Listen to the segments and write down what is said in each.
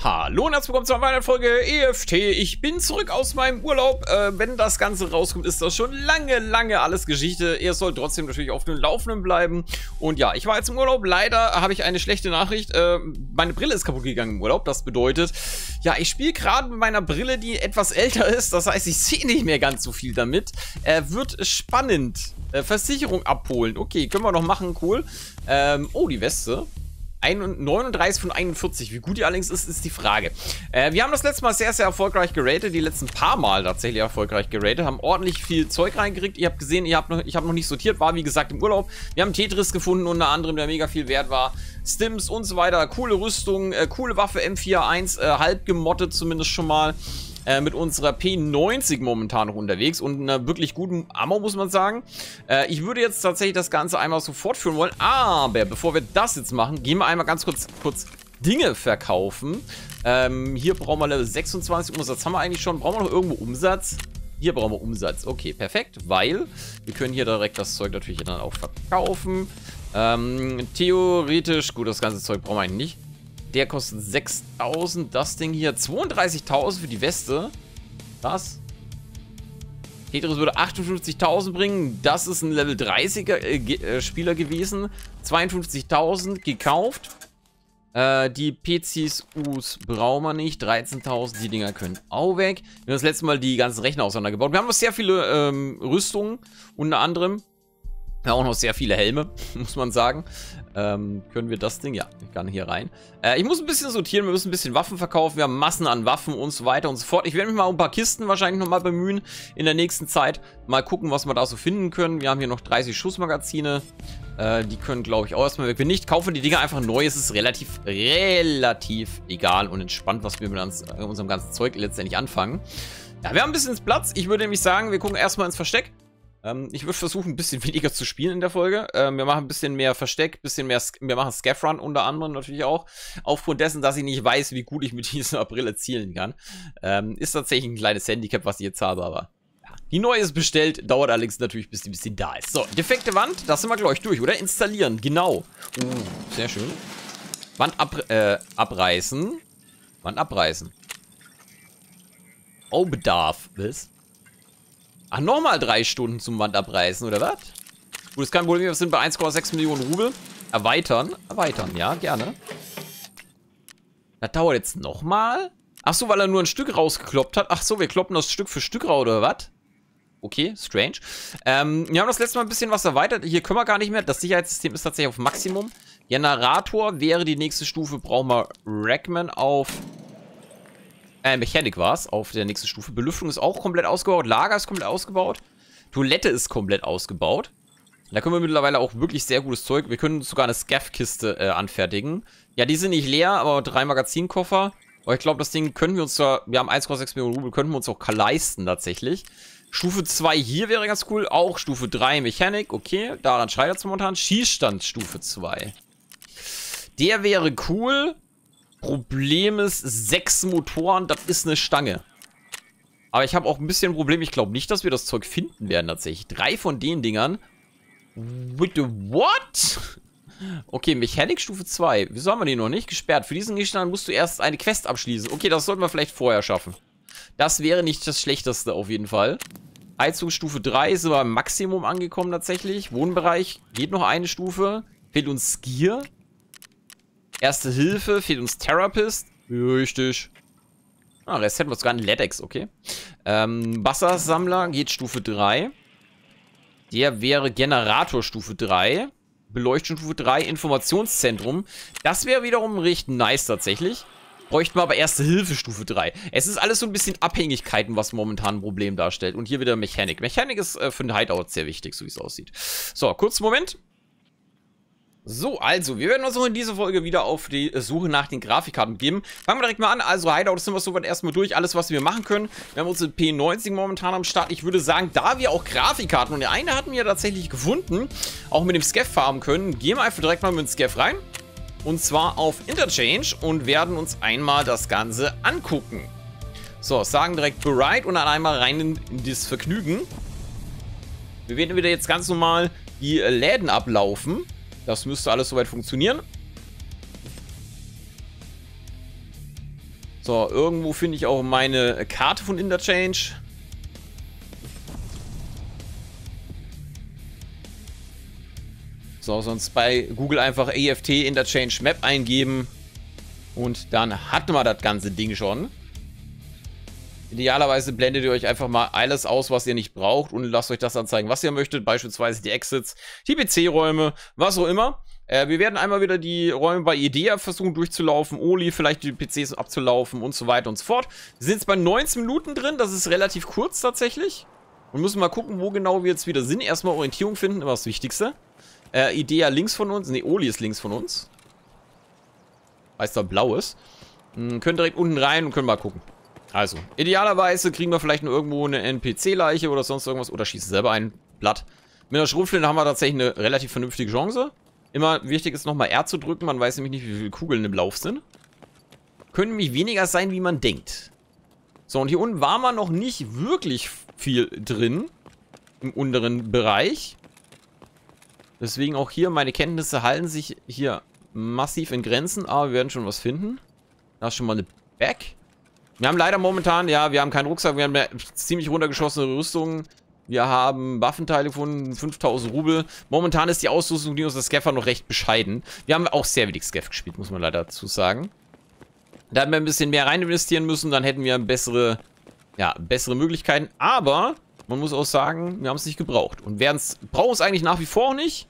Hallo und herzlich willkommen zu einer weiteren Folge EFT. Ich bin zurück aus meinem Urlaub. Äh, wenn das Ganze rauskommt, ist das schon lange, lange alles Geschichte. Ihr sollt trotzdem natürlich auf dem Laufenden bleiben. Und ja, ich war jetzt im Urlaub. Leider habe ich eine schlechte Nachricht. Äh, meine Brille ist kaputt gegangen im Urlaub. Das bedeutet, ja, ich spiele gerade mit meiner Brille, die etwas älter ist. Das heißt, ich sehe nicht mehr ganz so viel damit. Äh, wird spannend. Äh, Versicherung abholen. Okay, können wir noch machen. Cool. Ähm, oh, die Weste. 39 von 41. Wie gut die allerdings ist, ist die Frage. Äh, wir haben das letzte Mal sehr, sehr erfolgreich geratet. Die letzten paar Mal tatsächlich erfolgreich geratet. Haben ordentlich viel Zeug reingekriegt. Ihr habt gesehen, ihr habt noch, ich habe noch nicht sortiert. War wie gesagt im Urlaub. Wir haben Tetris gefunden, unter anderem, der mega viel wert war. Stims und so weiter. Coole Rüstung, äh, coole Waffe M41. Äh, halb gemottet zumindest schon mal. Äh, mit unserer P90 momentan noch unterwegs und einer wirklich guten Ammo, muss man sagen. Äh, ich würde jetzt tatsächlich das Ganze einmal so fortführen wollen, aber bevor wir das jetzt machen, gehen wir einmal ganz kurz, kurz Dinge verkaufen. Ähm, hier brauchen wir Level 26 Umsatz. Haben wir eigentlich schon? Brauchen wir noch irgendwo Umsatz? Hier brauchen wir Umsatz. Okay, perfekt, weil wir können hier direkt das Zeug natürlich dann auch verkaufen. Ähm, theoretisch, gut, das ganze Zeug brauchen wir eigentlich nicht. Der kostet 6.000. Das Ding hier 32.000 für die Weste. Was? Tetris würde 58.000 bringen. Das ist ein Level 30er äh, äh, Spieler gewesen. 52.000 gekauft. Äh, die PCs Us brauchen wir nicht. 13.000. Die Dinger können auch weg. Wir haben das letzte Mal die ganzen Rechner auseinandergebaut. Wir haben noch sehr viele ähm, Rüstungen. Unter anderem. Ja, auch noch sehr viele Helme, muss man sagen. Ähm, können wir das Ding? Ja, ich kann hier rein. Äh, ich muss ein bisschen sortieren, wir müssen ein bisschen Waffen verkaufen. Wir haben Massen an Waffen und so weiter und so fort. Ich werde mich mal um ein paar Kisten wahrscheinlich nochmal bemühen in der nächsten Zeit. Mal gucken, was wir da so finden können. Wir haben hier noch 30 Schussmagazine. Äh, die können, glaube ich, auch erstmal weg. Wenn nicht, kaufen die Dinger einfach neu. Es ist relativ, relativ egal und entspannt, was wir mit uns, äh, unserem ganzen Zeug letztendlich anfangen. Ja, wir haben ein bisschen Platz. Ich würde nämlich sagen, wir gucken erstmal ins Versteck. Ähm, ich würde versuchen, ein bisschen weniger zu spielen in der Folge. Ähm, wir machen ein bisschen mehr Versteck, bisschen mehr, wir machen Scaff-Run unter anderem natürlich auch. Aufgrund dessen, dass ich nicht weiß, wie gut ich mit dieser Brille zielen kann. Ähm, ist tatsächlich ein kleines Handicap, was ich jetzt habe, aber. Die neue ist bestellt, dauert allerdings natürlich, bis die ein bisschen da ist. So, defekte Wand, das sind wir gleich durch, oder? Installieren, genau. Uh, sehr schön. Wand ab, äh, abreißen. Wand abreißen. Oh, Bedarf. Was? Ach, nochmal drei Stunden zum Wand abreißen, oder was? Gut, ist kein Problem, wir sind bei 1,6 Millionen Rubel. Erweitern. Erweitern, ja, gerne. Das dauert jetzt nochmal? Ach so, weil er nur ein Stück rausgekloppt hat. Ach so, wir kloppen das Stück für Stück raus, oder was? Okay, strange. Ähm, wir haben das letzte Mal ein bisschen was erweitert. Hier können wir gar nicht mehr. Das Sicherheitssystem ist tatsächlich auf Maximum. Generator wäre die nächste Stufe. Brauchen wir Rackman auf äh, Mechanik war es, auf der nächsten Stufe. Belüftung ist auch komplett ausgebaut. Lager ist komplett ausgebaut. Toilette ist komplett ausgebaut. Da können wir mittlerweile auch wirklich sehr gutes Zeug. Wir können sogar eine Scaff-Kiste äh, anfertigen. Ja, die sind nicht leer, aber drei Magazinkoffer. Aber ich glaube, das Ding können wir uns zwar, wir haben 1,6 Millionen Rubel, könnten wir uns auch leisten tatsächlich. Stufe 2 hier wäre ganz cool. Auch Stufe 3 Mechanik. Okay, daran scheitert es momentan. Schießstand Stufe 2. Der wäre cool. Problem ist, sechs Motoren, das ist eine Stange. Aber ich habe auch ein bisschen ein Problem. Ich glaube nicht, dass wir das Zeug finden werden tatsächlich. Drei von den Dingern. Bitte, what? Okay, Mechanik Stufe 2. Wieso haben wir die noch nicht gesperrt? Für diesen Gegenstand musst du erst eine Quest abschließen. Okay, das sollten wir vielleicht vorher schaffen. Das wäre nicht das Schlechteste auf jeden Fall. Heizung Stufe 3 ist aber Maximum angekommen tatsächlich. Wohnbereich geht noch eine Stufe. Fehlt uns Gear. Erste Hilfe, fehlt uns Therapist. Richtig. Ah, Rest hätten wir sogar einen LEDX, okay. Ähm, Wassersammler geht Stufe 3. Der wäre Generator Stufe 3. Beleuchtung Stufe 3, Informationszentrum. Das wäre wiederum recht nice tatsächlich. Bräuchten wir aber Erste Hilfe Stufe 3. Es ist alles so ein bisschen Abhängigkeiten, was momentan ein Problem darstellt. Und hier wieder Mechanik. Mechanik ist äh, für den Hideout sehr wichtig, so wie es aussieht. So, kurzen Moment. So, also, wir werden uns auch in dieser Folge wieder auf die Suche nach den Grafikkarten geben. Fangen wir direkt mal an. Also, Hideout sind wir soweit erstmal durch. Alles, was wir machen können. Wir haben unsere P90 momentan am Start. Ich würde sagen, da wir auch Grafikkarten, und eine hatten wir tatsächlich gefunden, auch mit dem Scaff farmen können, gehen wir einfach direkt mal mit dem Scaff rein. Und zwar auf Interchange und werden uns einmal das Ganze angucken. So, sagen direkt bereit und dann einmal rein in, in das Vergnügen. Wir werden wieder jetzt ganz normal die Läden ablaufen. Das müsste alles soweit funktionieren. So, irgendwo finde ich auch meine Karte von Interchange. So, sonst bei Google einfach EFT Interchange Map eingeben. Und dann hat man das ganze Ding schon. Idealerweise blendet ihr euch einfach mal alles aus, was ihr nicht braucht und lasst euch das anzeigen, was ihr möchtet. Beispielsweise die Exits, die PC-Räume, was auch immer. Äh, wir werden einmal wieder die Räume bei Idea versuchen durchzulaufen, Oli vielleicht die PCs abzulaufen und so weiter und so fort. Wir sind jetzt bei 19 Minuten drin, das ist relativ kurz tatsächlich. Und müssen mal gucken, wo genau wir jetzt wieder sind. Erstmal Orientierung finden, immer das Wichtigste. Äh, Idea links von uns. Ne, Oli ist links von uns. Weiß da blau ist. Hm, können direkt unten rein und können mal gucken. Also, idealerweise kriegen wir vielleicht nur irgendwo eine NPC-Leiche oder sonst irgendwas. Oder schießen selber ein Blatt. Mit der Schrotflinte haben wir tatsächlich eine relativ vernünftige Chance. Immer wichtig ist nochmal R zu drücken. Man weiß nämlich nicht, wie viele Kugeln im Lauf sind. Können nämlich weniger sein, wie man denkt. So, und hier unten war man noch nicht wirklich viel drin. Im unteren Bereich. Deswegen auch hier, meine Kenntnisse halten sich hier massiv in Grenzen. Aber wir werden schon was finden. Da ist schon mal eine Back. Wir haben leider momentan, ja, wir haben keinen Rucksack. Wir haben eine ziemlich runtergeschossene Rüstung. Wir haben Waffenteile von 5000 Rubel. Momentan ist die Ausrüstung die unserer Scaffer noch recht bescheiden. Wir haben auch sehr wenig Scaff gespielt, muss man leider dazu sagen. Da hätten wir ein bisschen mehr rein investieren müssen, dann hätten wir bessere, ja, bessere Möglichkeiten. Aber man muss auch sagen, wir haben es nicht gebraucht. Und brauchen es eigentlich nach wie vor nicht.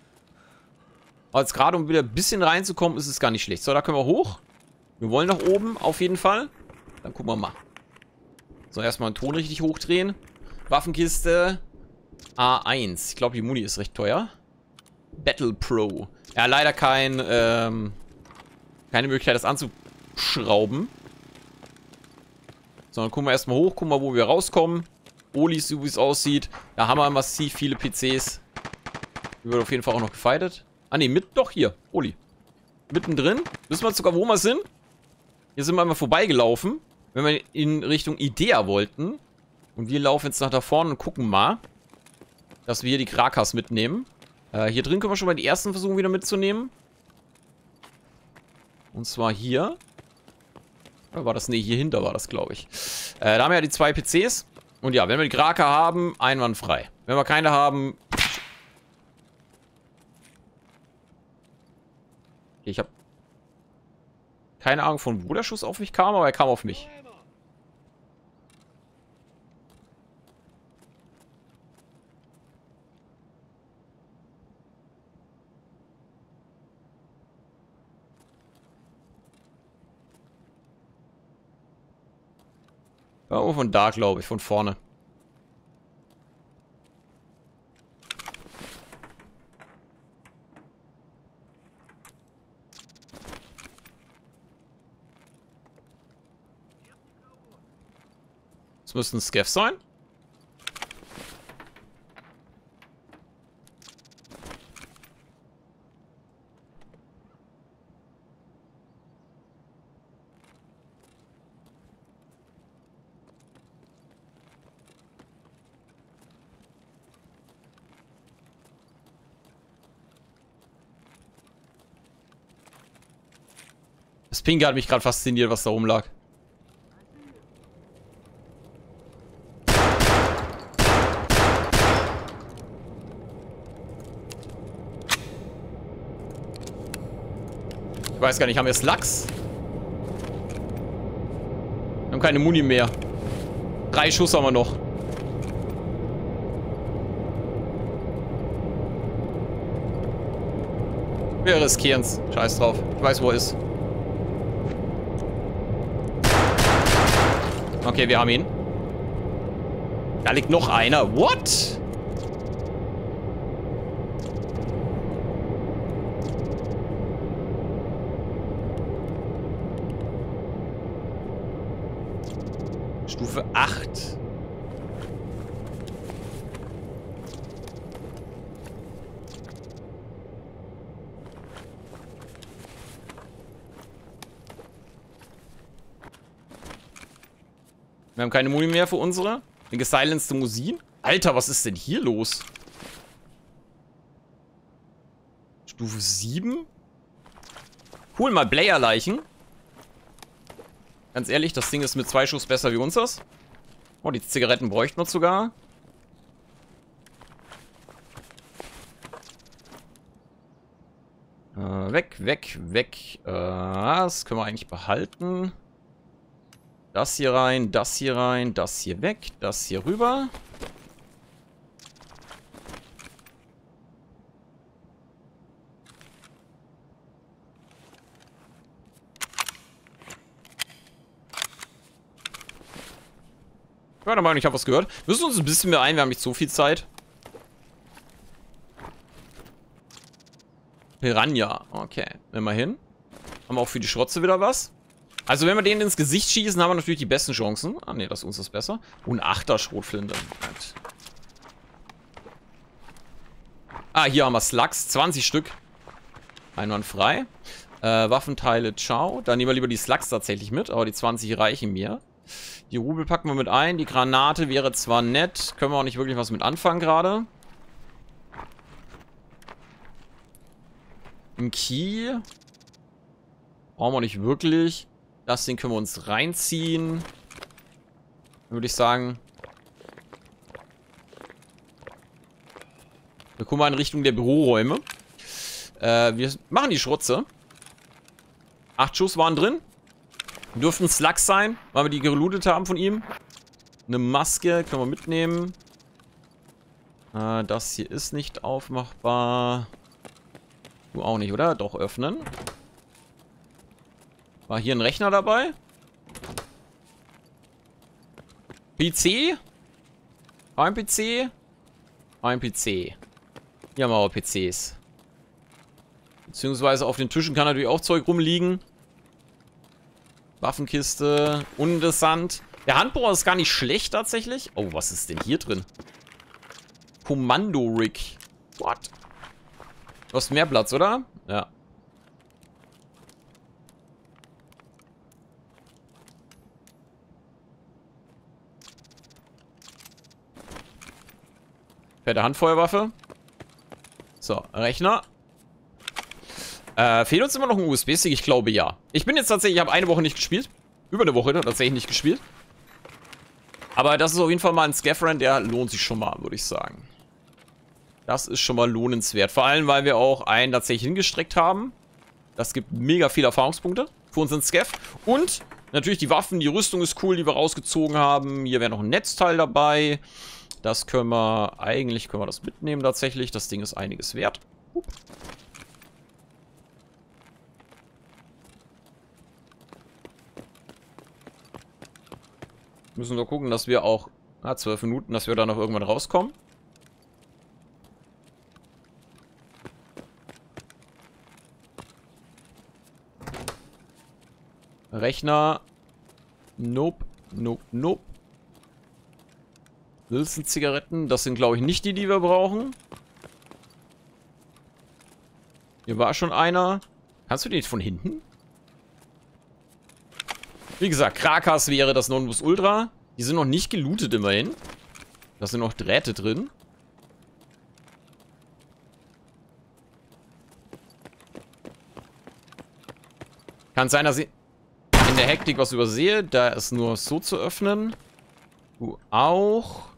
Aber jetzt gerade, um wieder ein bisschen reinzukommen, ist es gar nicht schlecht. So, da können wir hoch. Wir wollen nach oben, auf jeden Fall. Dann gucken wir mal. So, erstmal den Ton richtig hochdrehen. Waffenkiste. A1. Ich glaube, die Muni ist recht teuer. Battle Pro. Ja, leider kein, ähm, keine Möglichkeit, das anzuschrauben. Sondern gucken wir erstmal hoch, gucken wir, wo wir rauskommen. Oli, so wie es aussieht. Da haben wir massiv viele PCs. Die wird auf jeden Fall auch noch gefightet. Ah, ne, mit, doch, hier. Oli. Mittendrin. Wissen wir sogar, wo wir sind? Hier sind wir einmal vorbeigelaufen. Wenn wir in Richtung Idea wollten. Und wir laufen jetzt nach da vorne und gucken mal dass wir hier die Krakas mitnehmen. Äh, hier drin können wir schon mal die ersten versuchen wieder mitzunehmen. Und zwar hier. Oder war das? Ne, hier hinter war das, glaube ich. Äh, da haben wir ja die zwei PCs. Und ja, wenn wir die Kraka haben, einwandfrei. Wenn wir keine haben... Ich habe keine Ahnung, von wo der Schuss auf mich kam, aber er kam auf mich. Oh, von da, glaube ich, von vorne. Das müsste ein Scaff sein. Das Pink hat mich gerade fasziniert, was da oben weiß gar nicht, haben wir Slugs? Wir haben keine Muni mehr. Drei Schuss haben wir noch. Wir riskieren es. Scheiß drauf. Ich weiß, wo er ist. Okay, wir haben ihn. Da liegt noch einer. What? Stufe 8. Wir haben keine Muni mehr für unsere. Eine gesilencete Musik. Alter, was ist denn hier los? Stufe 7. Cool, mal Blair-Leichen. Ganz ehrlich, das Ding ist mit zwei Schuss besser wie uns das. Oh, die Zigaretten bräuchten wir sogar. Äh, weg, weg, weg. Äh, das können wir eigentlich behalten. Das hier rein, das hier rein, das hier weg, das hier rüber. Warte mal, ich habe was gehört. Wir müssen uns ein bisschen mehr ein, wir haben nicht so viel Zeit. Piranha. Okay, immerhin. Haben wir auch für die Schrotze wieder was. Also wenn wir denen ins Gesicht schießen, haben wir natürlich die besten Chancen. Ah ne, das ist uns das besser. Und Achter Schrotflinte. Ah, hier haben wir Slugs. 20 Stück. Einwandfrei. Äh, Waffenteile, ciao. Dann nehmen wir lieber die Slugs tatsächlich mit, aber die 20 reichen mir. Die Rubel packen wir mit ein. Die Granate wäre zwar nett, können wir auch nicht wirklich was mit anfangen gerade. Ein Key. Brauchen wir nicht wirklich. Das Ding können wir uns reinziehen. Würde ich sagen. Wir gucken mal in Richtung der Büroräume. Äh, wir machen die Schrotze. Acht Schuss waren drin. Dürften Slugs sein, weil wir die gelootet haben von ihm. Eine Maske können wir mitnehmen. Äh, das hier ist nicht aufmachbar. Du auch nicht, oder? Doch, öffnen. War hier ein Rechner dabei? PC? Ein PC? Ein PC. Hier haben wir auch PCs. Beziehungsweise auf den Tischen kann natürlich auch Zeug rumliegen. Waffenkiste. Uninteressant. Der Handbohrer ist gar nicht schlecht tatsächlich. Oh, was ist denn hier drin? Kommando-Rig. What? Du hast mehr Platz, oder? Ja. Fette Handfeuerwaffe. So, Rechner. Äh, fehlt uns immer noch ein USB-Stick? Ich glaube ja. Ich bin jetzt tatsächlich, ich habe eine Woche nicht gespielt. Über eine Woche tatsächlich nicht gespielt. Aber das ist auf jeden Fall mal ein Scaffran, der lohnt sich schon mal, würde ich sagen. Das ist schon mal lohnenswert. Vor allem, weil wir auch einen tatsächlich hingestreckt haben. Das gibt mega viele Erfahrungspunkte für unseren Scaff. Und natürlich die Waffen, die Rüstung ist cool, die wir rausgezogen haben. Hier wäre noch ein Netzteil dabei. Das können wir, eigentlich können wir das mitnehmen tatsächlich. Das Ding ist einiges wert. Müssen wir gucken, dass wir auch... Ah, zwölf Minuten, dass wir da noch irgendwann rauskommen. Rechner. Nope, nope, nope. Wilson-Zigaretten. Das sind, glaube ich, nicht die, die wir brauchen. Hier war schon einer. Kannst du den von hinten? Wie gesagt, Krakas wäre das Nonbus Ultra. Die sind noch nicht gelootet immerhin. Da sind noch Drähte drin. Kann sein, dass ich in der Hektik was übersehe. Da ist nur so zu öffnen. Du auch.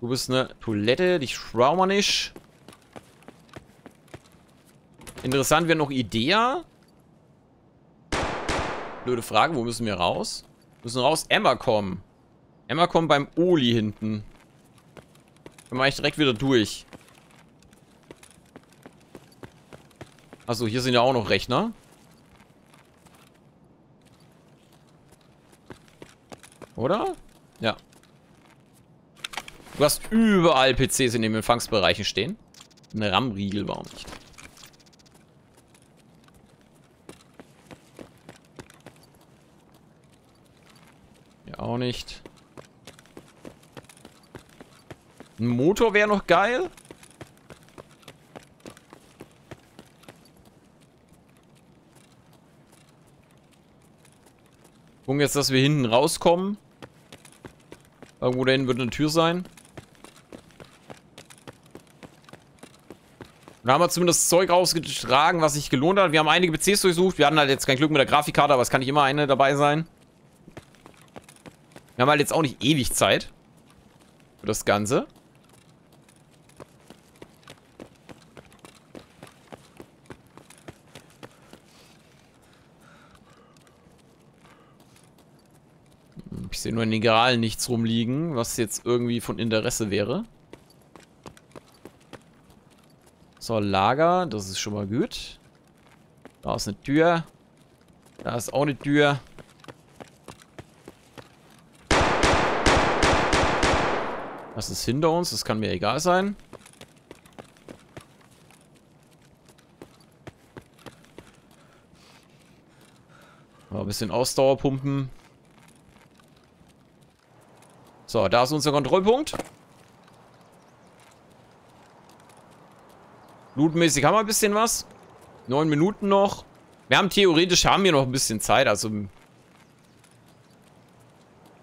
Du bist eine Toilette. Dich brauchen wir nicht. Interessant wäre noch Idea. Blöde Frage, wo müssen wir raus? Wir müssen raus. Emma kommen. Emma kommt beim Oli hinten. Können wir eigentlich direkt wieder durch. Achso, hier sind ja auch noch Rechner. Oder? Ja. Du hast überall PCs in den Empfangsbereichen stehen. Ein RAM-Riegel, warum nicht? auch nicht. Ein Motor wäre noch geil. Gucken jetzt, dass wir hinten rauskommen. Irgendwo da hinten wird eine Tür sein. Da haben wir zumindest Zeug rausgetragen, was sich gelohnt hat. Wir haben einige PCs durchsucht. Wir hatten halt jetzt kein Glück mit der Grafikkarte, aber es kann nicht immer eine dabei sein. Wir haben halt jetzt auch nicht ewig Zeit. Für das Ganze. Ich sehe nur in den Geralen nichts rumliegen, was jetzt irgendwie von Interesse wäre. So, Lager, das ist schon mal gut. Da ist eine Tür. Da ist auch eine Tür. Was ist hinter uns? Das kann mir egal sein. Mal ein bisschen Ausdauer pumpen. So, da ist unser Kontrollpunkt. Lootmäßig haben wir ein bisschen was. Neun Minuten noch. Wir haben theoretisch, haben wir noch ein bisschen Zeit. Also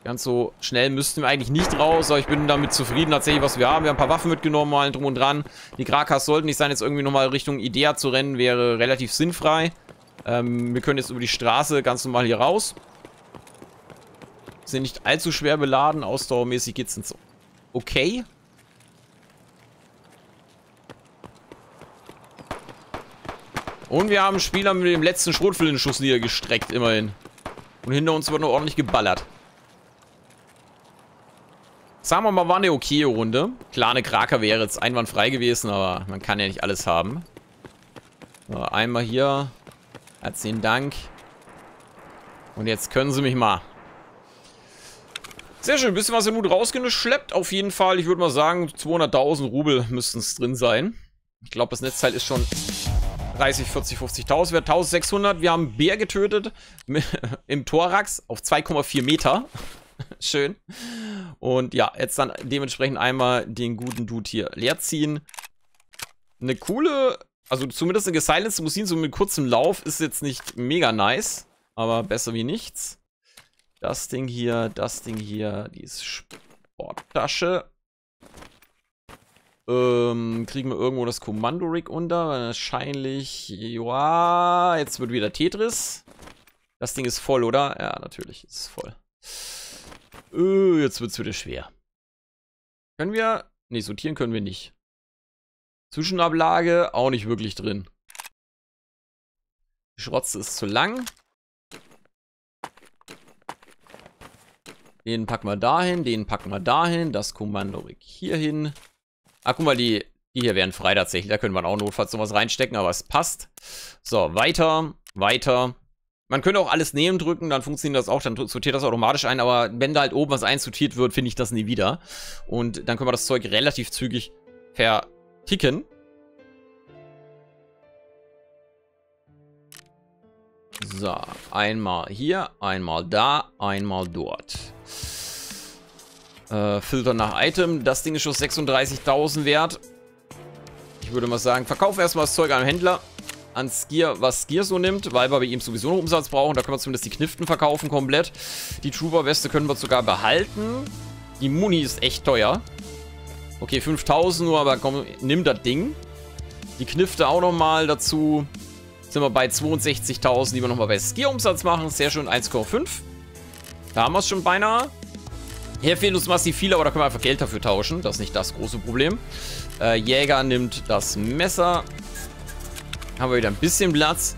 ganz so schnell müssten wir eigentlich nicht raus. Aber ich bin damit zufrieden tatsächlich, was wir haben. Wir haben ein paar Waffen mitgenommen, mal drum und dran. Die Grakas sollten nicht sein, jetzt irgendwie nochmal Richtung Idea zu rennen, wäre relativ sinnfrei. Ähm, wir können jetzt über die Straße ganz normal hier raus. Sind nicht allzu schwer beladen. Ausdauermäßig geht es ins Okay. Und wir haben Spieler mit dem letzten Schrotflintenschuss niedergestreckt, immerhin. Und hinter uns wird noch ordentlich geballert. Sagen wir mal, war eine okay Runde. Klar, eine Kraker wäre jetzt einwandfrei gewesen, aber man kann ja nicht alles haben. So, einmal hier. Herzlichen Dank. Und jetzt können sie mich mal. Sehr schön, ein bisschen was im Mut rausgeschleppt. Auf jeden Fall, ich würde mal sagen, 200.000 Rubel müssten es drin sein. Ich glaube, das Netzteil ist schon 30, 40, 50.000 wert. 1600. Wir haben Bär getötet im Thorax auf 2,4 Meter. Schön. Und ja, jetzt dann dementsprechend einmal den guten Dude hier leer ziehen. Eine coole, also zumindest eine gesilenced Musik, so mit kurzem Lauf, ist jetzt nicht mega nice. Aber besser wie nichts. Das Ding hier, das Ding hier, die Sporttasche. Ähm, kriegen wir irgendwo das Kommando-Rig unter? Wahrscheinlich, ja, jetzt wird wieder Tetris. Das Ding ist voll, oder? Ja, natürlich, ist es voll. Äh, jetzt wird es wieder schwer. Können wir? Ne, sortieren können wir nicht. Zwischenablage auch nicht wirklich drin. Die Schrotze ist zu lang. Den packen wir dahin, den packen wir dahin, das Kommando-Rig hier hin. Ah, guck mal, die, die hier wären frei tatsächlich. Da können wir auch notfalls sowas reinstecken, aber es passt. So, weiter, weiter. Man könnte auch alles nehmen drücken, dann funktioniert das auch, dann sortiert das automatisch ein, aber wenn da halt oben was einsortiert wird, finde ich das nie wieder. Und dann können wir das Zeug relativ zügig verticken. So, einmal hier, einmal da, einmal dort. Äh, Filter nach Item. Das Ding ist schon 36.000 wert. Ich würde mal sagen, verkauf erstmal das Zeug an den Händler. An Skier, was Skier so nimmt, weil wir bei ihm sowieso noch Umsatz brauchen. Da können wir zumindest die Kniften verkaufen komplett. Die Trooper-Weste können wir sogar behalten. Die Muni ist echt teuer. Okay, 5.000 nur, aber komm, nimm das Ding. Die Knifte auch nochmal dazu. Sind wir bei 62.000, die wir nochmal bei Skier-Umsatz machen. Sehr schön, 1,5. Da haben wir es schon beinahe. Hier fehlt uns massiv viel, aber da können wir einfach Geld dafür tauschen. Das ist nicht das große Problem. Äh, Jäger nimmt das Messer. Haben wir wieder ein bisschen Platz.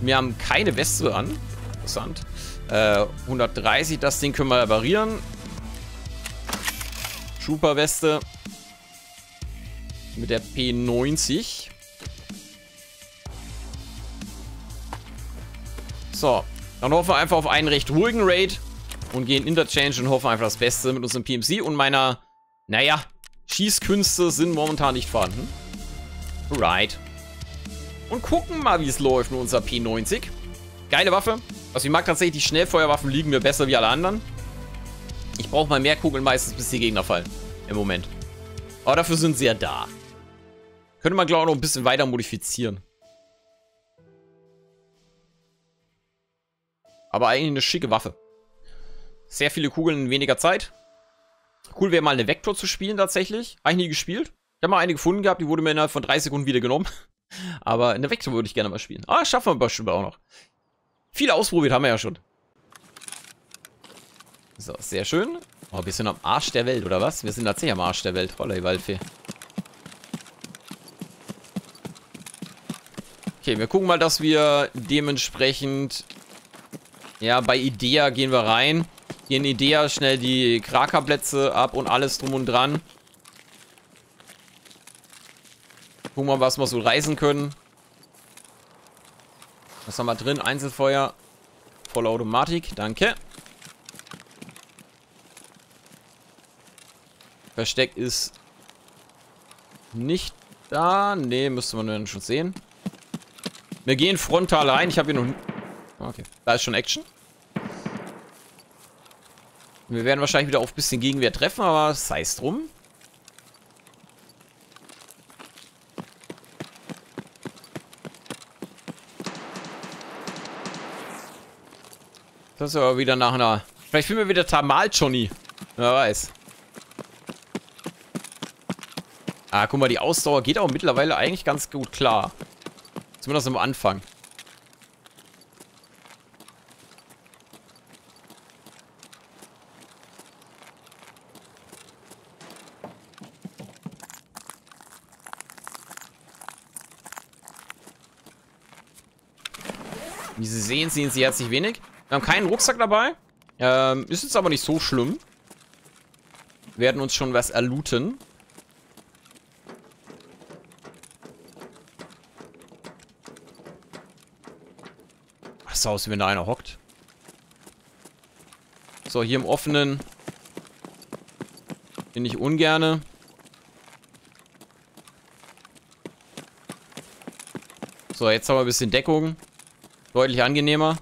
Wir haben keine Weste an. Interessant. Äh, 130, das Ding können wir reparieren. Trooper-Weste. Mit der P90. So. Dann hoffen wir einfach auf einen recht ruhigen Raid und gehen Interchange und hoffen einfach das Beste mit unserem PMC und meiner, naja, Schießkünste sind momentan nicht vorhanden. Right. Und gucken mal, wie es läuft mit unserer P90. Geile Waffe. Also ich mag tatsächlich, die Schnellfeuerwaffen liegen mir besser wie alle anderen. Ich brauche mal mehr Kugeln meistens, bis die Gegner fallen. Im Moment. Aber dafür sind sie ja da. Könnte man, glaube ich, noch ein bisschen weiter modifizieren. Aber eigentlich eine schicke Waffe. Sehr viele Kugeln in weniger Zeit. Cool wäre mal eine Vektor zu spielen tatsächlich. Habe ich nie gespielt. Ich habe mal eine gefunden gehabt, die wurde mir innerhalb von drei Sekunden wieder genommen. Aber eine Vektor würde ich gerne mal spielen. Ah, schaffen wir bestimmt auch noch. Viel ausprobiert haben wir ja schon. So, sehr schön. Oh, wir sind am Arsch der Welt, oder was? Wir sind tatsächlich am Arsch der Welt. Holla, die Waldfee. Okay, wir gucken mal, dass wir dementsprechend... Ja, bei Idea gehen wir rein. Hier in Idea schnell die Krakerplätze ab und alles drum und dran. Gucken wir mal, was wir so reisen können. Was haben wir drin? Einzelfeuer. Volle Automatik. Danke. Versteck ist nicht da. Ne, müsste man dann schon sehen. Wir gehen frontal rein. Ich habe hier noch... Okay, da ist schon Action. Wir werden wahrscheinlich wieder auf ein bisschen Gegenwehr treffen, aber sei es drum. Das ist aber wieder nach einer... Vielleicht finden wir wieder Tamal Johnny. Wer weiß. Ah, guck mal, die Ausdauer geht auch mittlerweile eigentlich ganz gut klar. Zumindest am Anfang. Sie sehen, sehen Sie herzlich wenig. Wir haben keinen Rucksack dabei. Ähm, ist jetzt aber nicht so schlimm. Wir werden uns schon was erlooten. Was aus, wenn da einer hockt. So, hier im Offenen bin ich ungerne. So, jetzt haben wir ein bisschen Deckung. Deutlich angenehmer.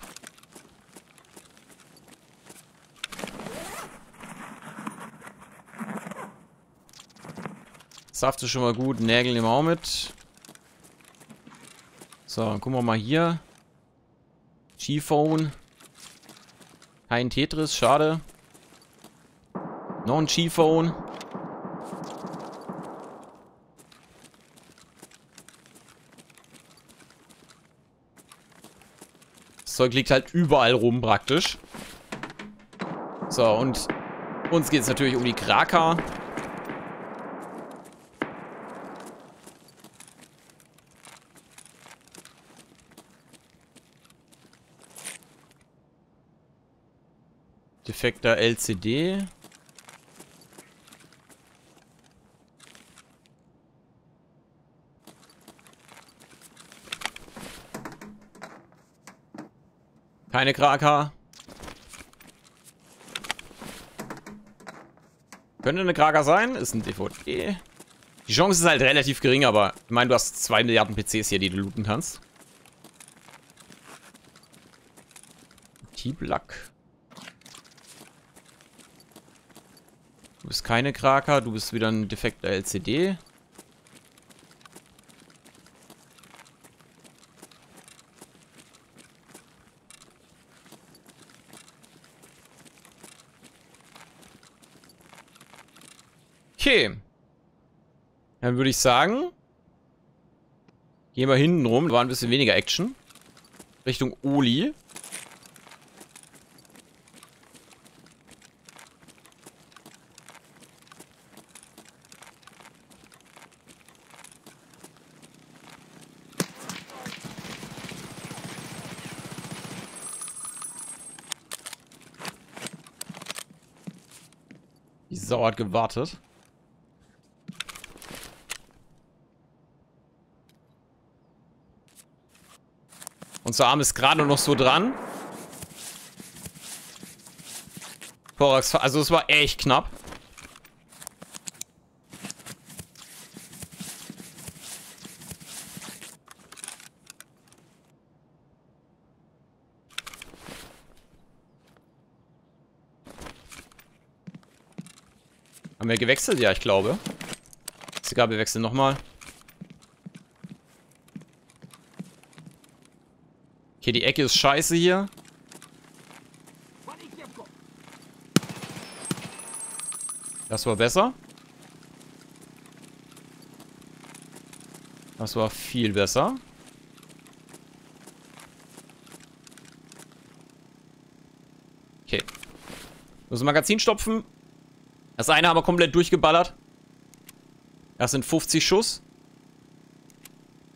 Saft ist schon mal gut. Nägel nehmen wir auch mit. So, dann gucken wir mal hier. G-Phone. Kein Tetris, schade. Noch ein G-Phone. Zeug liegt halt überall rum praktisch. So, und uns geht es natürlich um die Kraka. Defekter LCD. Keine Kraka. Könnte eine Kraka sein. Ist ein DVD. Die Chance ist halt relativ gering, aber ich meine, du hast zwei Milliarden PCs hier, die du looten kannst. T-Black. Du bist keine Kraka, du bist wieder ein defekter LCD. Okay. Dann würde ich sagen, gehen wir hinten rum. War ein bisschen weniger Action. Richtung Oli. Die Sau hat gewartet. Unser Arm ist gerade noch so dran. Thorax, also es war echt knapp. Haben wir gewechselt? Ja, ich glaube. Ist egal, wir wechseln nochmal. Okay, die Ecke ist scheiße hier. Das war besser. Das war viel besser. Okay. Muss Magazin stopfen. Das eine haben wir komplett durchgeballert. Das sind 50 Schuss.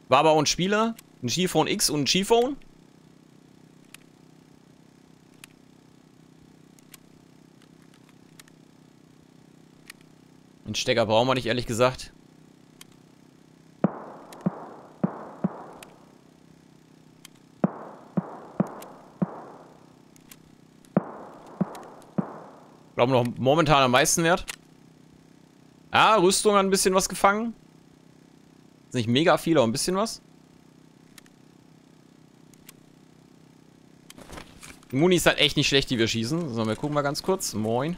War aber auch ein Spieler. Ein G-Phone X und ein G-Phone. Stecker brauchen wir nicht, ehrlich gesagt. Glauben noch momentan am meisten wert. Ja, Rüstung hat ein bisschen was gefangen. Ist nicht mega viel, aber ein bisschen was. Die Muni ist halt echt nicht schlecht, die wir schießen. So, wir gucken mal ganz kurz. Moin.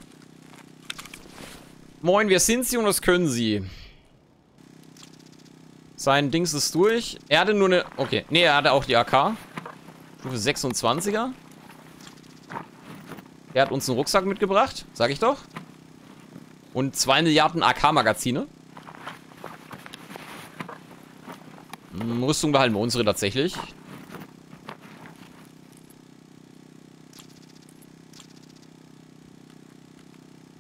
Moin, wer sind Sie und was können Sie? Sein Dings ist durch. Er hatte nur eine... Okay. Nee, er hatte auch die AK. Stufe 26er. Er hat uns einen Rucksack mitgebracht. Sag ich doch. Und 2 Milliarden AK-Magazine. Hm, Rüstung behalten wir unsere tatsächlich.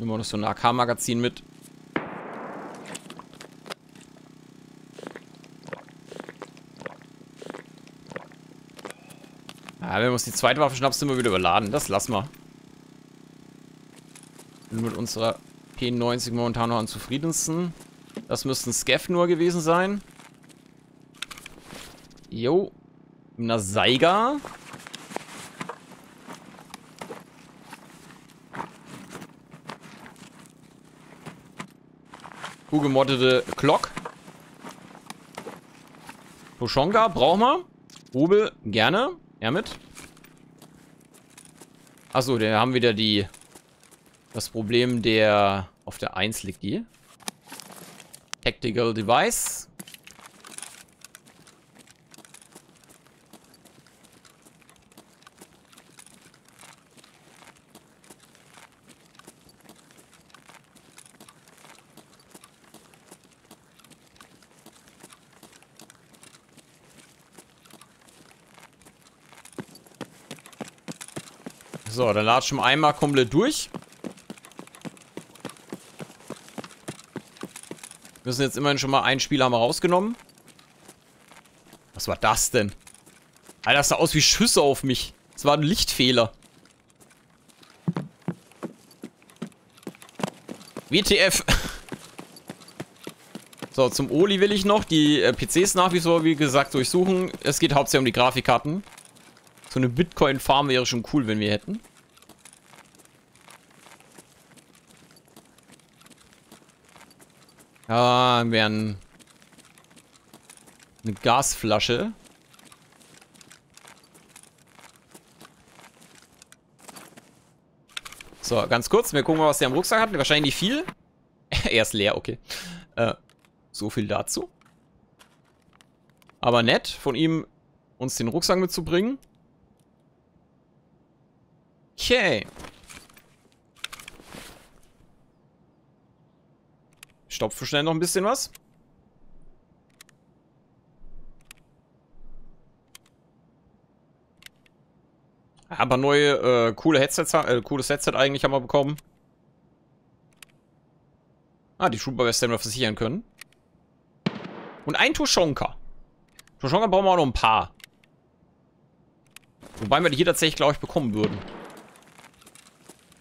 Wir noch so ein AK-Magazin mit. Ja, wenn wir uns die zweite Waffe schnappen, sind wir wieder überladen. Das lassen wir. Bin mit unserer P90 momentan noch am zufriedensten. Das müsste ein Scaff nur gewesen sein. Jo. Eine Kugemoddete Glock. Toshonga brauchen wir. Rubel gerne. Er mit. Achso, da haben wieder die... Das Problem der... Auf der 1 liegt die. Tactical Device. So, dann latschen wir einmal komplett durch. Wir müssen jetzt immerhin schon mal einen Spieler haben rausgenommen. Was war das denn? Alter, das sah aus wie Schüsse auf mich. Das war ein Lichtfehler. WTF. So, zum Oli will ich noch die äh, PCs nach wie vor, wie gesagt, durchsuchen. Es geht hauptsächlich um die Grafikkarten. So eine Bitcoin-Farm wäre schon cool, wenn wir hätten. Ja, wären eine Gasflasche. So, ganz kurz. Wir gucken mal, was der im Rucksack hat. Wahrscheinlich nicht viel. er ist leer, okay. Äh, so viel dazu. Aber nett, von ihm uns den Rucksack mitzubringen. Okay. Stopfe schnell noch ein bisschen was. Aber neue, äh, coole Headsets, äh, cooles Headset eigentlich haben wir bekommen. Ah, die Schuhbarweste haben wir versichern können. Und ein Tushonka. Tushonka brauchen wir auch noch ein paar. Wobei wir die hier tatsächlich, glaube ich, bekommen würden.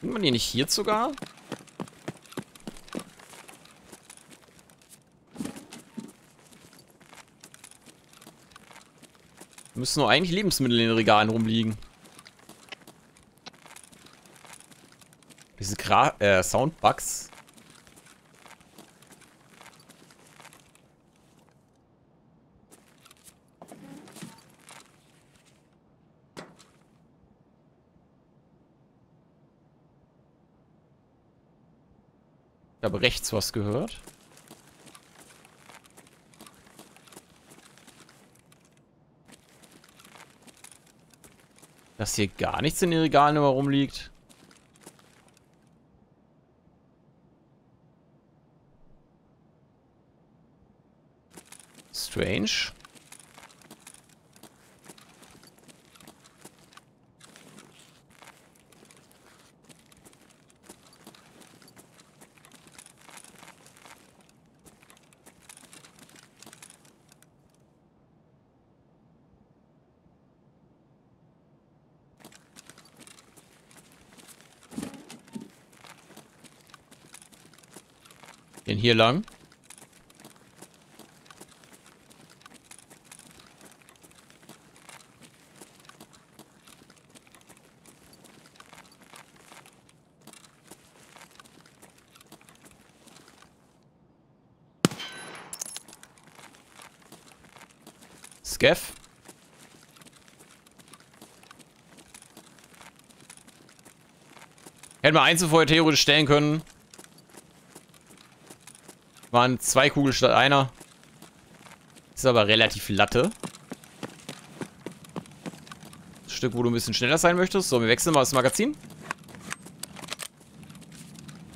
Findet man die nicht hier sogar? Müssen nur eigentlich Lebensmittel in den Regalen rumliegen. Diese Gra äh, Soundbugs. Ich habe rechts was gehört. Dass hier gar nichts in den Regalen immer rumliegt. Strange. Hier lang. Scaff. Hätten wir Einzelfeuer theoretisch stellen können. Waren zwei Kugeln statt einer. Ist aber relativ latte. Das Stück, wo du ein bisschen schneller sein möchtest. So, wir wechseln mal das Magazin.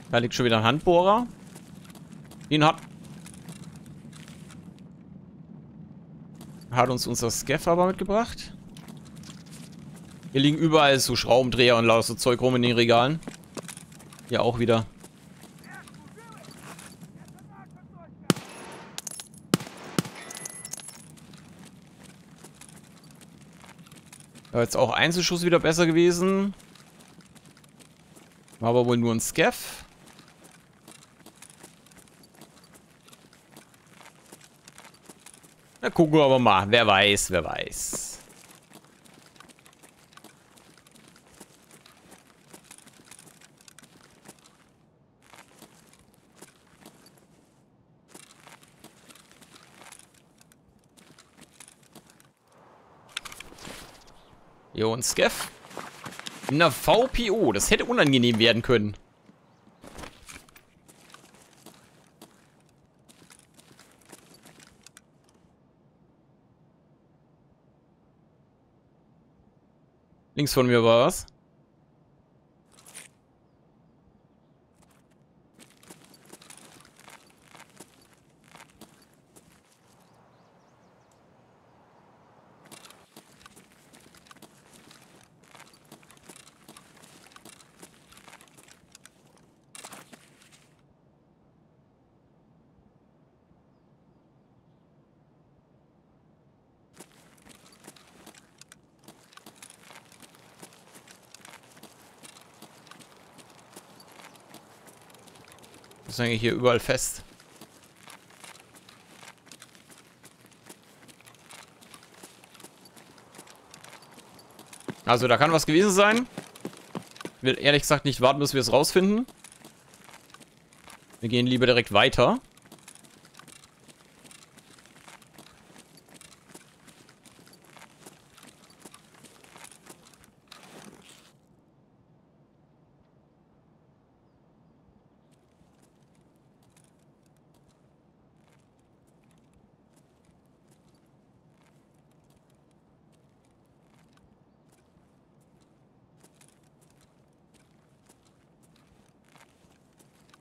Da liegt schon wieder ein Handbohrer. Den hat... Hat uns unser Scaff aber mitgebracht. Hier liegen überall so Schraubendreher und lauter Zeug rum in den Regalen. Hier auch wieder. Ja, jetzt auch Einzelschuss wieder besser gewesen. War aber wohl nur ein Scaff. Na, gucken wir aber mal. Wer weiß, wer weiß. Jo, ein Scaff. Na, VPO. Das hätte unangenehm werden können. Links von mir war was. Ist eigentlich hier überall fest. Also da kann was gewesen sein. Ich will ehrlich gesagt nicht warten, bis wir es rausfinden. Wir gehen lieber direkt weiter.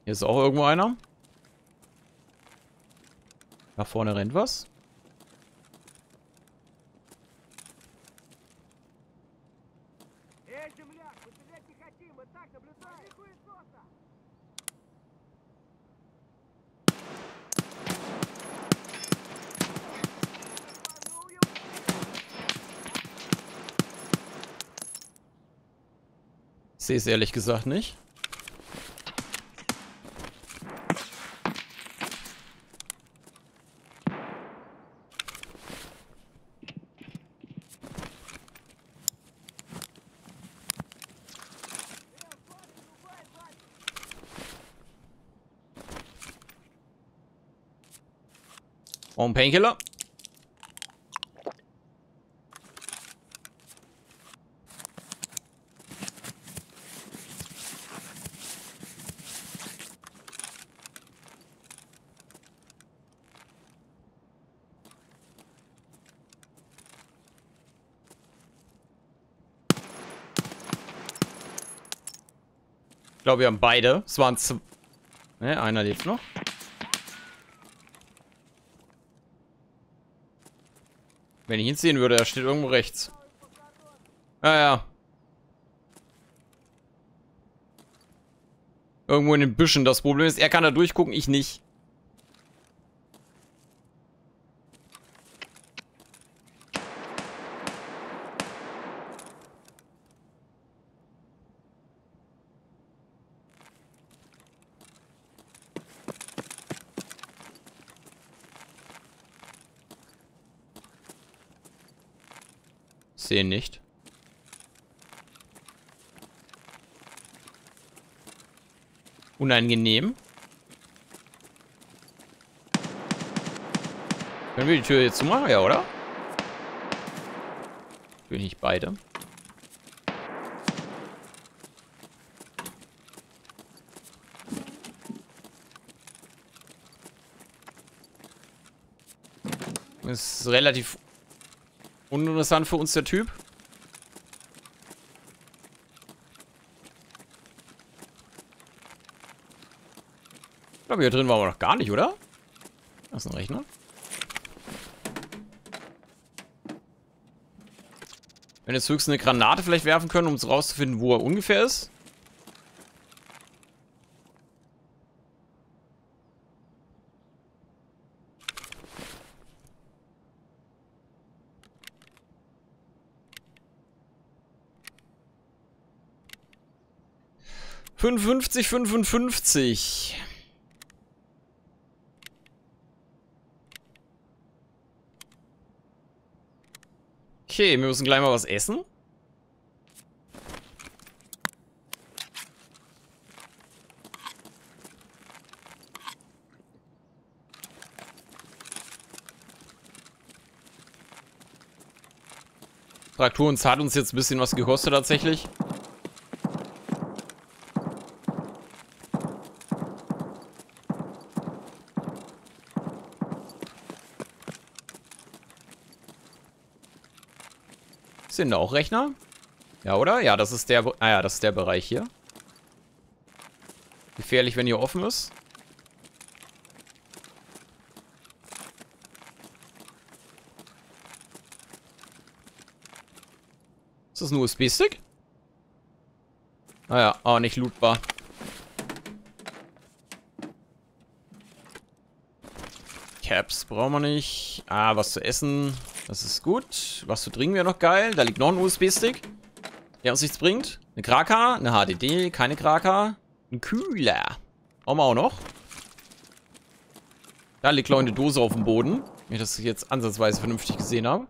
Hier ist auch irgendwo einer. Da vorne rennt was. Ich sehe es ehrlich gesagt nicht. Und Painkiller. Ich glaube, wir haben beide. Es waren zwei. Ne, einer lebt noch. Wenn ich ihn sehen würde, er steht irgendwo rechts. Ah ja. Irgendwo in den Büschen. Das Problem ist, er kann da durchgucken, ich nicht. Ihn nicht. Unangenehm. Können wir die Tür jetzt zumachen? Ja, oder? Nicht beide. Ist relativ uninteressant für uns, der Typ. Ich glaube, hier drin waren wir noch gar nicht, oder? Das ist ein Rechner. Wenn jetzt höchstens eine Granate vielleicht werfen können, um rauszufinden, wo er ungefähr ist. Fünfundfünfzig, fünfundfünfzig. Okay, wir müssen gleich mal was essen. Fraktur uns hat uns jetzt ein bisschen was gekostet tatsächlich. Sind da auch Rechner? Ja, oder? Ja, das ist der... Ah ja, das ist der Bereich hier. Gefährlich, wenn hier offen ist. Ist das ein USB-Stick? Ah ja, oh, nicht lootbar. Caps brauchen wir nicht. Ah, was zu essen. Das ist gut. Was zu trinken wäre noch geil. Da liegt noch ein USB-Stick. Der uns nichts bringt. Eine Kraka, eine HDD, keine Kraka. Ein Kühler. Brauchen wir auch noch. Da liegt noch eine Dose auf dem Boden. Wenn ich das jetzt ansatzweise vernünftig gesehen habe.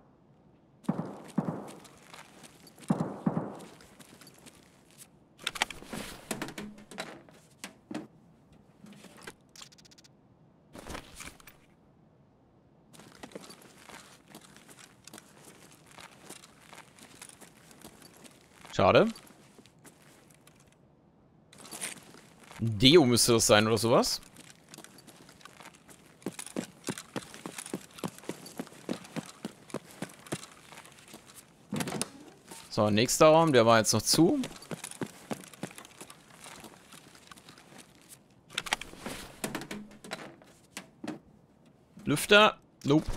Schade. Deo müsste das sein oder sowas. So, nächster Raum, der war jetzt noch zu. Lüfter. Nope.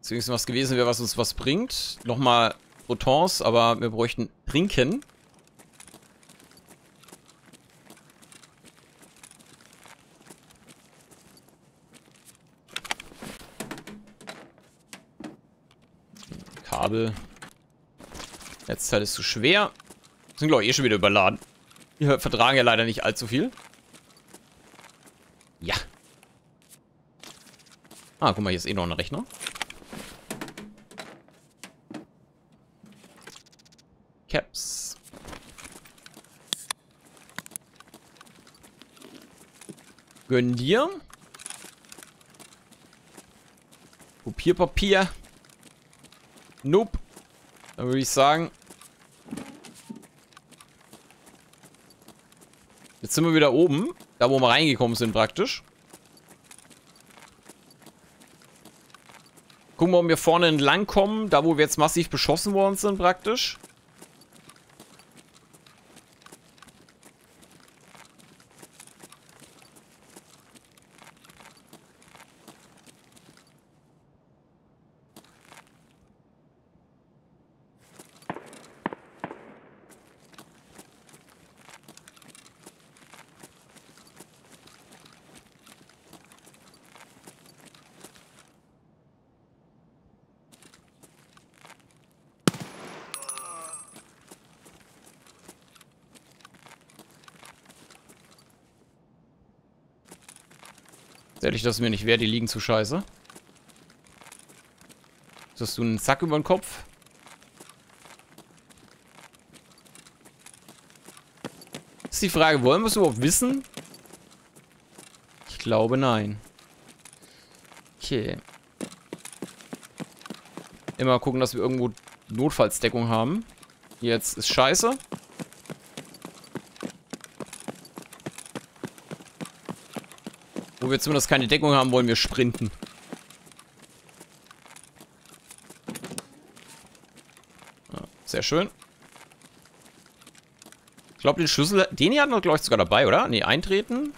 Deswegen was gewesen wäre, was uns was bringt. Nochmal Protons, aber wir bräuchten Trinken. Kabel. Netzteil ist zu schwer. Sind, glaube ich, eh schon wieder überladen. Die vertragen ja leider nicht allzu viel. Ja. Ah, guck mal, hier ist eh noch ein Rechner. Caps. Gönn dir. Kopierpapier. Nope. Dann würde ich sagen. Jetzt sind wir wieder oben. Da, wo wir reingekommen sind praktisch. Gucken wir, ob wir vorne entlang kommen. Da, wo wir jetzt massiv beschossen worden sind praktisch. Ich das mir nicht wert. Die liegen zu scheiße. Hast du einen Sack über den Kopf? Ist die Frage, wollen wir es überhaupt wissen? Ich glaube, nein. Okay. Immer gucken, dass wir irgendwo Notfallsdeckung haben. Jetzt ist scheiße. Wir zumindest keine Deckung haben, wollen wir sprinten. Ja, sehr schön. Ich glaube, den Schlüssel, den hier hatten wir, glaube ich, sogar dabei, oder? Ne, eintreten.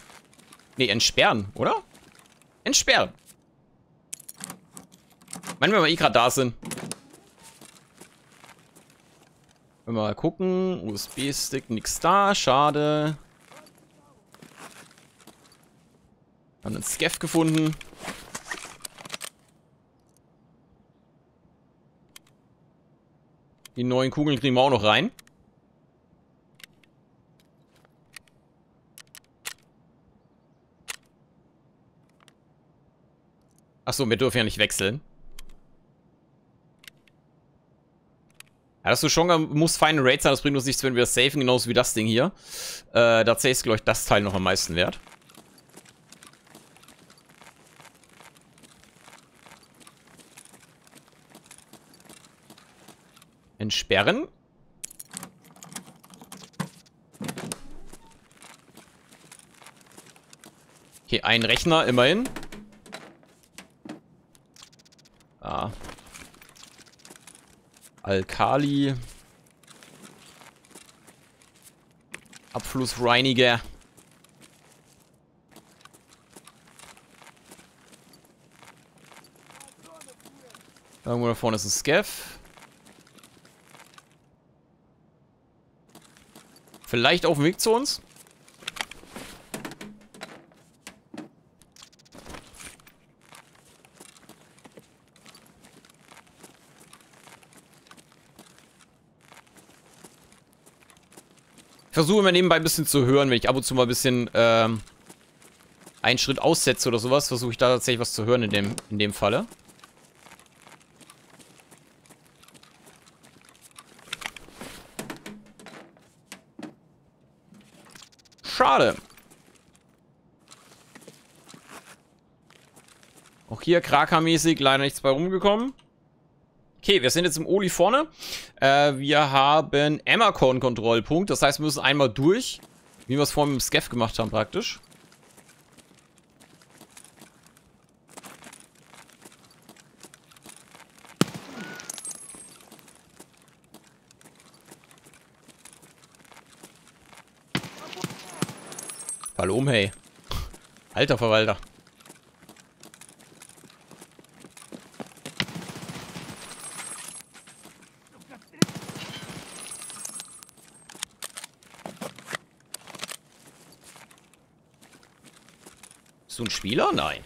Ne, entsperren, oder? Entsperren. Wenn wir mal eh gerade da sind. Wenn wir mal gucken. USB-Stick, nix da. Schade. Haben einen Scaff gefunden. Die neuen Kugeln kriegen wir auch noch rein. Achso, wir dürfen ja nicht wechseln. Ja, das schon, muss feine Raid sein, das bringt uns nichts, wenn wir das safen, genauso wie das Ding hier. Äh, da ist, glaube ich, das Teil noch am meisten wert. Entsperren. Okay, ein Rechner, immerhin. Ah. Alkali. Abflussreiniger. Irgendwo da vorne ist ein Scaff. Vielleicht auf dem Weg zu uns? Ich versuche immer nebenbei ein bisschen zu hören, wenn ich ab und zu mal ein bisschen ähm, einen Schritt aussetze oder sowas, versuche ich da tatsächlich was zu hören in dem, in dem Falle. Schade. Auch hier Kraka-mäßig leider nichts bei rumgekommen. Okay, wir sind jetzt im Oli vorne. Äh, wir haben Emmerkorn-Kontrollpunkt. Das heißt, wir müssen einmal durch. Wie wir es vorhin mit dem Skeff gemacht haben, praktisch. Fall um, hey. Alter Verwalter. Bist du ein Spieler? Nein.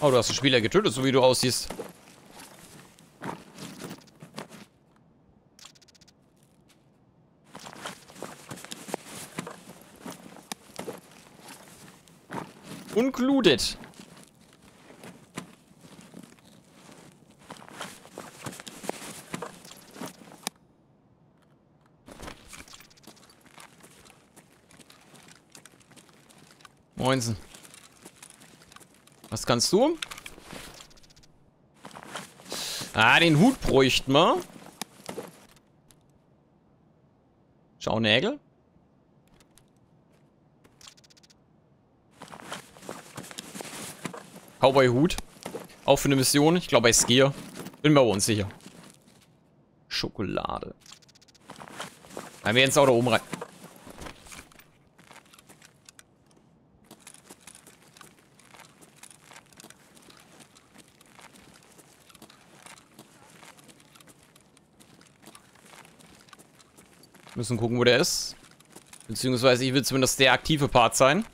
Oh, du hast einen Spieler getötet, so wie du aussiehst. Uncluded. Moinsen. Was kannst du? Ah, den Hut bräuchten wir. Schaunägel. Cowboy-Hut. Auch für eine Mission. Ich glaube bei Skier. Bin mir aber unsicher. Schokolade. Dann wir ins Auto oben rein. Müssen gucken, wo der ist. Beziehungsweise ich will zumindest der aktive Part sein.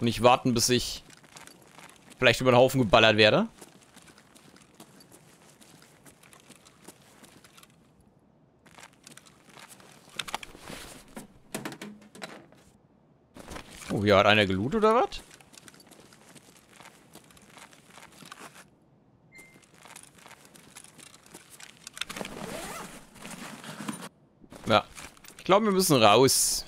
Und nicht warten, bis ich vielleicht über den Haufen geballert werde. Oh, hier hat einer gelootet oder was? glaube, wir müssen raus.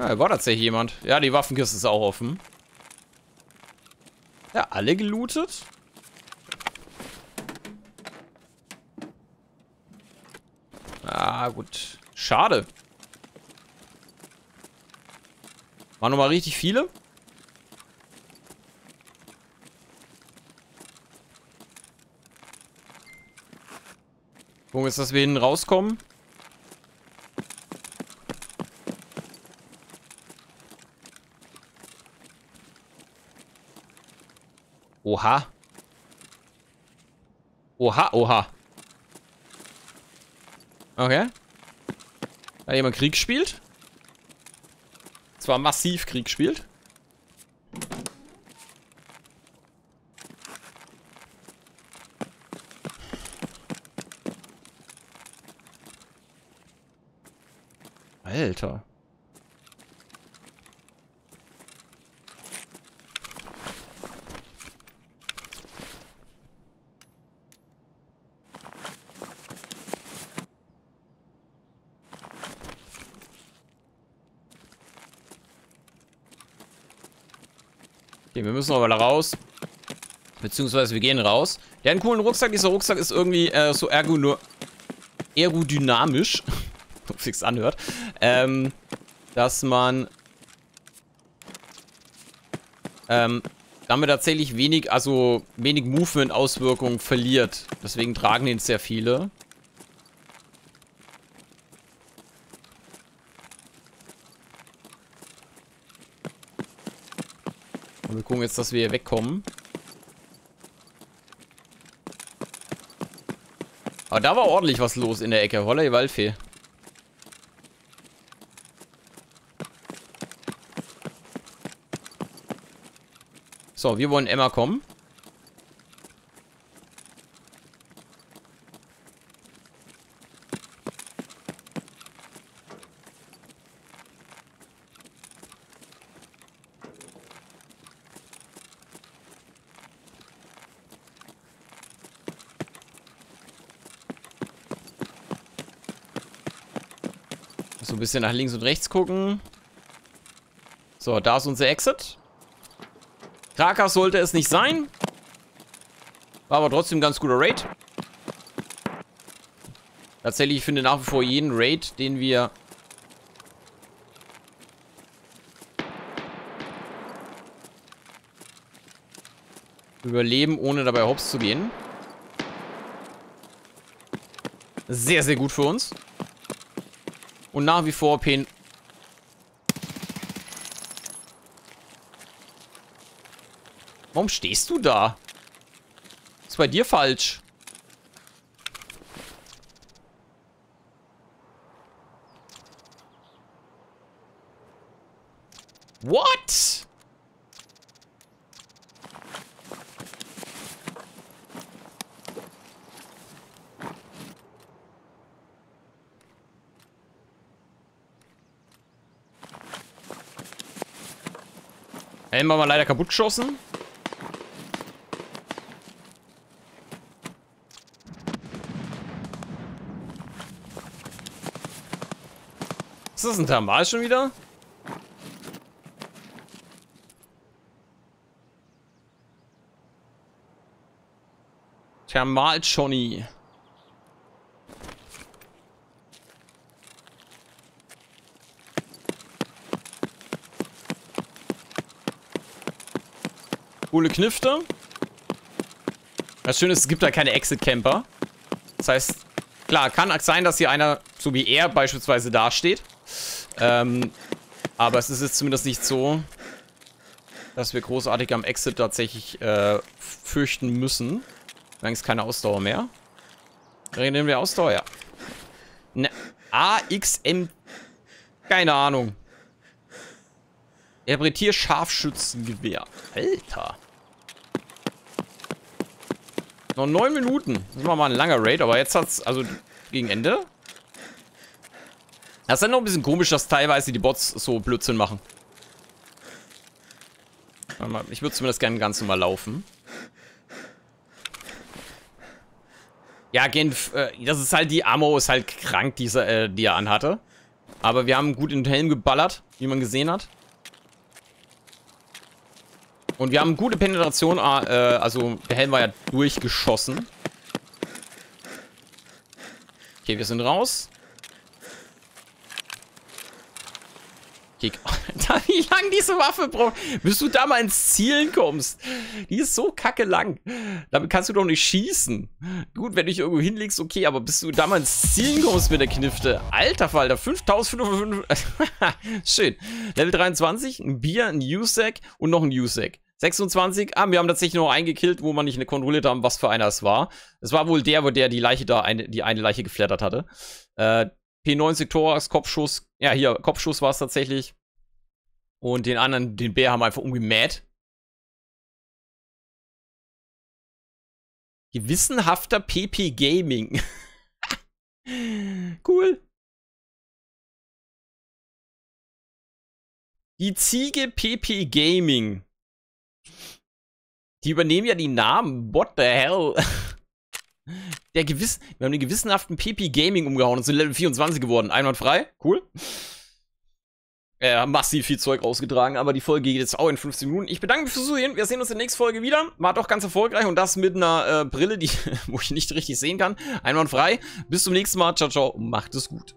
Ja, war tatsächlich jemand. Ja, die Waffenkiste ist auch offen. Ja, alle gelootet? Ah, gut. Schade. Waren nochmal richtig viele. Gucken jetzt, dass wir hinten rauskommen. Oha. Oha, oha. Okay. Da jemand Krieg spielt. Zwar massiv Krieg spielt. Alter. Okay, wir müssen aber da raus. Beziehungsweise wir gehen raus. Der hat einen coolen Rucksack. Dieser Rucksack ist irgendwie äh, so ergo ergodynamisch. so fix anhört. Ähm, dass man ähm, damit tatsächlich wenig, also wenig Movement-Auswirkungen verliert. Deswegen tragen den sehr viele. Und wir gucken jetzt, dass wir hier wegkommen. Aber da war ordentlich was los in der Ecke. Holla die Waldfee. So, wir wollen Emma kommen. Bisschen nach links und rechts gucken. So, da ist unser Exit. Krakas sollte es nicht sein. War aber trotzdem ein ganz guter Raid. Tatsächlich, ich finde nach wie vor jeden Raid, den wir überleben, ohne dabei hops zu gehen. Sehr, sehr gut für uns. Und nach wie vor Pen... Warum stehst du da? ist bei dir falsch. What? Helm war mal leider kaputt geschossen. Ist das ein Thermal schon wieder? Thermal Johnny. Coole Knifte. Das Schöne ist, es gibt da keine Exit-Camper. Das heißt, klar, kann sein, dass hier einer, so wie er beispielsweise, dasteht. Ähm, aber es ist jetzt zumindest nicht so, dass wir großartig am Exit tatsächlich äh, fürchten müssen. Übrigens keine Ausdauer mehr. Reden wir Ausdauer? Ja. Ne, AXM. Keine Ahnung. Interpretier Scharfschützengewehr. Alter. Noch neun Minuten. Das war mal ein langer Raid, aber jetzt hat's, also gegen Ende. Das ist dann noch ein bisschen komisch, dass teilweise die Bots so Blödsinn machen. Ich würde zumindest gerne ganz normal laufen. Ja, Genf, äh, das ist halt die Ammo, ist halt krank, diese, äh, die er anhatte. Aber wir haben gut in den Helm geballert, wie man gesehen hat. Und wir haben gute Penetration, äh, also der Helm war ja durchgeschossen. Okay, wir sind raus. Alter, wie lang diese Waffe braucht, bis du da mal ins Zielen kommst. Die ist so kacke lang. Damit kannst du doch nicht schießen. Gut, wenn du dich irgendwo hinlegst, okay, aber bis du da mal ins Zielen kommst mit der Knifte. Alter Falter, 5500. Schön. Level 23, ein Bier, ein USEC und noch ein USEC. 26. Ah, wir haben tatsächlich noch einen gekillt, wo man nicht kontrolliert haben, was für einer es war. Es war wohl der, wo der die Leiche da, eine, die eine Leiche geflattert hatte. Äh, P90 Thorax, Kopfschuss. Ja, hier, Kopfschuss war es tatsächlich. Und den anderen, den Bär, haben wir einfach umgemäht. Gewissenhafter PP Gaming. cool. Die Ziege PP Gaming. Die übernehmen ja die Namen. What the hell? Der gewiss, wir haben den gewissenhaften PP Gaming umgehauen und sind Level 24 geworden. Einwandfrei. Cool. Äh, massiv viel Zeug rausgetragen, aber die Folge geht jetzt auch in 15 Minuten. Ich bedanke mich fürs Zusehen. Wir sehen uns in der nächsten Folge wieder. War doch ganz erfolgreich und das mit einer äh, Brille, die, wo ich nicht richtig sehen kann. Einwandfrei. Bis zum nächsten Mal. Ciao, ciao. Macht es gut.